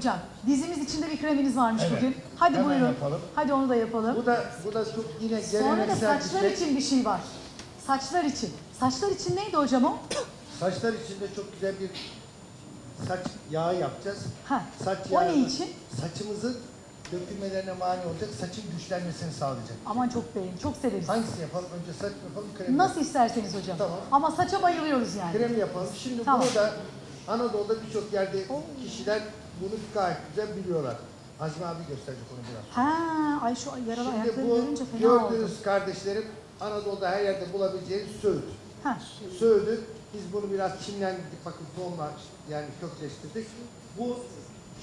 Hocam dizimiz içinde bir kreminiz varmış Evet. bugün. Hadi Hemen buyurun. yapalım. Hadi onu da yapalım. Bu da bu da çok yine Sonra da saçlar bir şey. için bir şey var. Saçlar için. Saçlar için neydi hocam o? Saçlar için de çok güzel bir saç yağı yapacağız. Ha. Saç O yağı ne için? saçımızın dökülmelerine mani olacak, saçın güçlenmesini sağlayacak. Aman çok beğendim. Çok severiz. Hangisini yapalım? Önce saç mı yapalım, krem mi Nasıl isterseniz hocam. Tamam. Ama saça bayılıyoruz yani. Krem yapalım. Şimdi Tamam. bunu da Anadolu'da birçok yerde kişiler bunu gayet güzel biliyorlar. Azmi abi gösterecek onu biraz. Ha, ay şu yaralı Şimdi ayakları bu görünce fena oldu. gördüğünüz kardeşlerim Anadolu'da her yerde bulabileceğiniz söğüt. Ha. Söğüdü biz bunu biraz çimlendirdik bakın tohumla yani kökleştirdik. Bu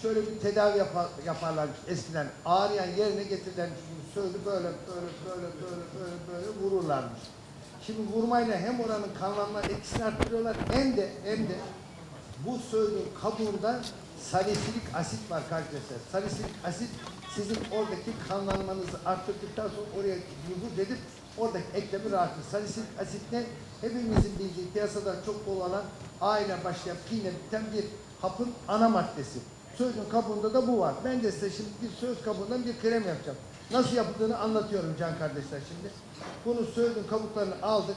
şöyle bir tedavi yapar, yaparlarmış eskiden. Ağrıyan yerine getirilermiş bu söğüdü böyle böyle böyle böyle böyle böyle vururlarmış. Şimdi vurmayla hem oranın kanlanma etkisini arttırıyorlar hem de hem de bu söğüdün kabuğunda salisilik asit var arkadaşlar. Salisilik asit sizin oradaki kanlanmanızı arttırdıktan sonra oraya nüfuz edip oradaki eklemi rahatlatır. Salisilik asit ne? Hepimizin bildiği piyasada çok bol olan A ile başlayan P biten bir hapın ana maddesi. Söğüdün kabuğunda da bu var. Ben de size şimdi bir söğüt kabuğundan bir krem yapacağım. Nasıl yapıldığını anlatıyorum can kardeşler şimdi. Bunu söğüdün kabuklarını aldık.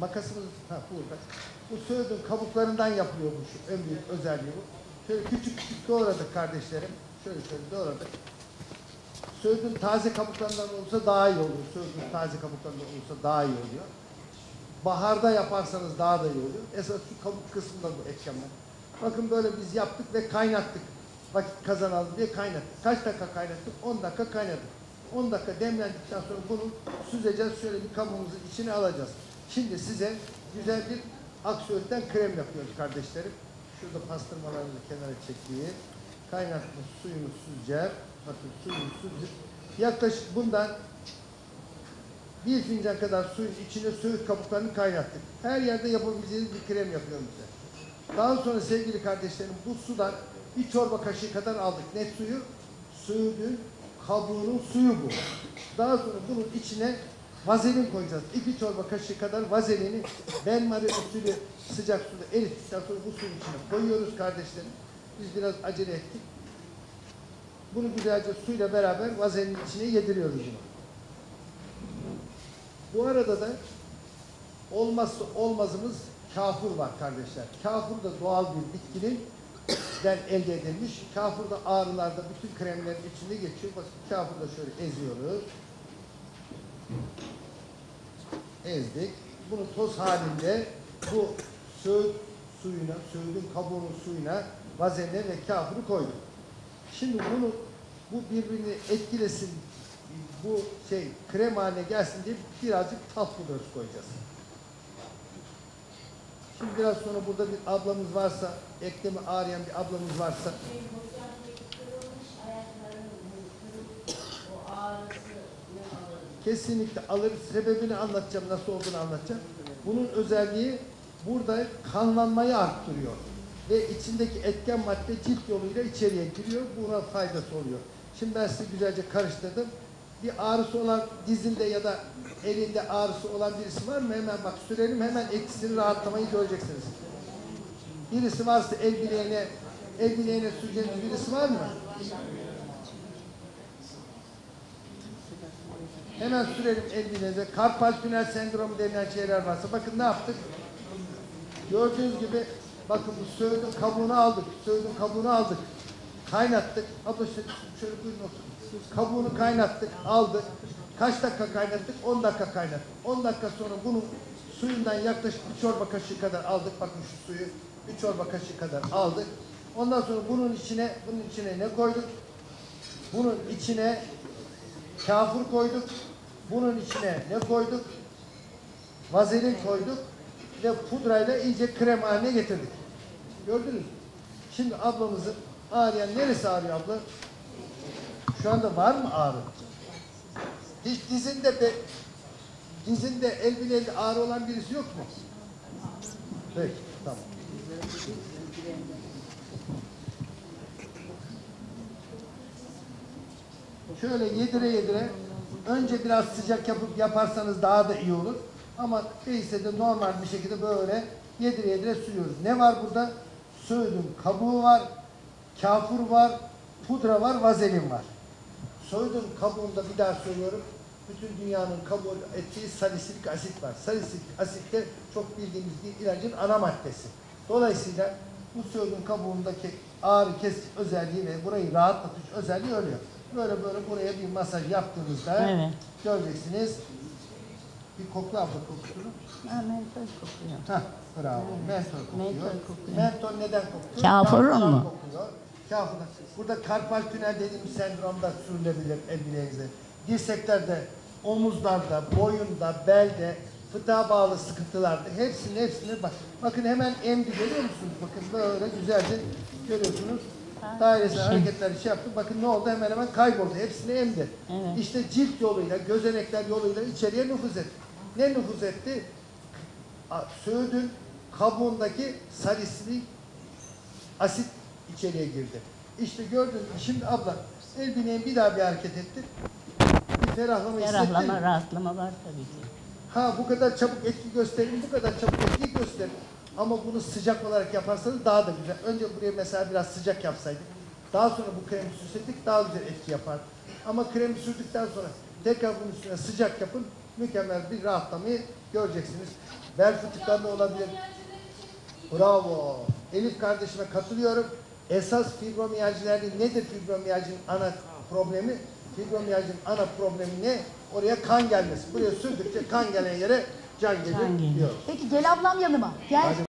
Makasımız ha burada. Bu söğüdün kabuklarından yapılıyor bu şu en büyük özelliği bu. Şöyle küçük küçük doğradık kardeşlerim. Şöyle şöyle doğradık. Söğüdün taze kabuklarından olursa daha iyi olur. Söğüdün taze kabuklarından olursa daha iyi oluyor. Baharda yaparsanız daha da iyi oluyor. Esas şu kabuk kısmında bu etkenler. Bakın böyle biz yaptık ve kaynattık. Vakit kazanalım diye kaynattık. Kaç dakika kaynattık? 10 dakika kaynattık. 10 dakika demlendikten sonra bunu süzeceğiz. Şöyle bir kabuğumuzun içine alacağız. Şimdi size güzel bir aksiyonten krem yapıyoruz kardeşlerim. Şurada pastırmalarını kenara çekeyim. Kaynatmış suyunu süzeceğim. Bakın suyunu süzüp yaklaşık bundan bir fincan kadar suyun içine söğüt kabuklarını kaynattık. Her yerde yapabileceğiniz bir krem yapıyorum size. Daha sonra sevgili kardeşlerim bu sudan bir çorba kaşığı kadar aldık. Ne suyu? Söğüdün kabuğunun suyu bu. Daha sonra bunun içine vazelin koyacağız. İki çorba kaşığı kadar vazelini benmari usulü sıcak suda erittikten sonra bu suyun içine koyuyoruz kardeşlerim. Biz biraz acele ettik. Bunu güzelce suyla beraber vazelinin içine yediriyoruz. Bu arada da olmazsa olmazımız kafur var kardeşler. Kafur da doğal bir bitkinin den elde edilmiş. Kafur da ağrılarda bütün kremlerin içinde geçiyor. Bakın kafur da şöyle eziyoruz. Ezdik. Bunu toz halinde bu söğüt suyuna, söğüdün kabuğunun suyuna vazeline ve kafuru koyduk. Şimdi bunu bu birbirini etkilesin, bu şey krem haline gelsin diye birazcık tat pudrası koyacağız. Şimdi biraz sonra burada bir ablamız varsa, eklemi ağrıyan bir ablamız varsa kesinlikle alır. Sebebini anlatacağım, nasıl olduğunu anlatacağım. Bunun özelliği burada kanlanmayı arttırıyor. Ve içindeki etken madde cilt yoluyla içeriye giriyor. Buna faydası oluyor. Şimdi ben size güzelce karıştırdım. Bir ağrısı olan dizinde ya da elinde ağrısı olan birisi var mı? Hemen bak sürelim hemen etkisini rahatlamayı göreceksiniz. Birisi varsa el bileğine el bileğine süreceğiniz birisi var mı? Hemen sürelim el bileğinize. Karpal tünel sendromu denilen şeyler varsa bakın ne yaptık? Gördüğünüz gibi bakın bu söğüdün kabuğunu aldık. Söğüdün kabuğunu aldık. Kaynattık. Abla şöyle buyurun oturun. Kabuğunu kaynattık, aldık. Kaç dakika kaynattık? 10 dakika kaynattık. 10 dakika sonra bunun suyundan yaklaşık bir çorba kaşığı kadar aldık. Bakın şu suyu bir çorba kaşığı kadar aldık. Ondan sonra bunun içine bunun içine ne koyduk? Bunun içine kafur koyduk. Bunun içine ne koyduk? Vazelin koyduk ve pudrayla iyice krem haline getirdik. Gördünüz mü? Şimdi ablamızın ağrıyan neresi ağrıyor abla? Şu anda var mı ağrı? Hiç dizinde be, dizinde el bileğinde ağrı olan birisi yok mu? Peki, tamam. Şöyle yedire yedire önce biraz sıcak yapıp yaparsanız daha da iyi olur. Ama değilse de normal bir şekilde böyle yedire yedire sürüyoruz. Ne var burada? Söğüdün kabuğu var, kafur var, pudra var, vazelin var. Soydun kabuğunda bir daha söylüyorum. Bütün dünyanın kabuğu ettiği salisilik asit var. Salisilik asit de çok bildiğimiz bir ilacın ana maddesi. Dolayısıyla bu soydun kabuğundaki ağrı kesici özelliği ve burayı rahatlatıcı özelliği ölüyor. Böyle böyle buraya bir masaj yaptığınızda Evet. göreceksiniz. Bir kokla abla kokusunu. Ha, mentol kokuyor. Hah, bravo. Mentol kokuyor. Mentol kokuyor. Mentol neden kokuyor? Kafurun mu? Kokuyor. Burada karpal tünel dediğimiz sendromda sürülebilir el bileğinize. Dirseklerde, omuzlarda, boyunda, belde, fıtığa bağlı sıkıntılarda hepsinin hepsini bak. Bakın hemen emdi görüyor musunuz? Bakın böyle güzelce görüyorsunuz. Dairesel hareketler şey yaptı. Bakın ne oldu? Hemen hemen kayboldu. Hepsini emdi. Evet. İşte cilt yoluyla, gözenekler yoluyla içeriye nüfuz etti. Ne nüfuz etti? Söğüdün kabuğundaki salisylik asit içeriye girdi. İşte gördün mü? Şimdi abla el bileğin bir daha bir hareket etti. Bir ferahlama hissettin Ferahlama, mi? rahatlama var tabii ki. Ha bu kadar çabuk etki gösterin, bu kadar çabuk etki gösterin. Ama bunu sıcak olarak yaparsanız daha da güzel. Önce buraya mesela biraz sıcak yapsaydık. Daha sonra bu kremi sürseydik daha güzel etki yapar. Ama kremi sürdükten sonra tekrar bunun üstüne sıcak yapın. Mükemmel bir rahatlamayı göreceksiniz. Bel fıtıklarında olabilir. Bravo. Elif kardeşime katılıyorum. Esas fibromiyaljilerin nedir fibromiyalcinin ana problemi? Fibromiyalcinin ana problemi ne? Oraya kan gelmesi. Buraya sürdükçe kan gelen yere Can gelir. diyor. Peki gel ablam yanıma. Gel. Hadi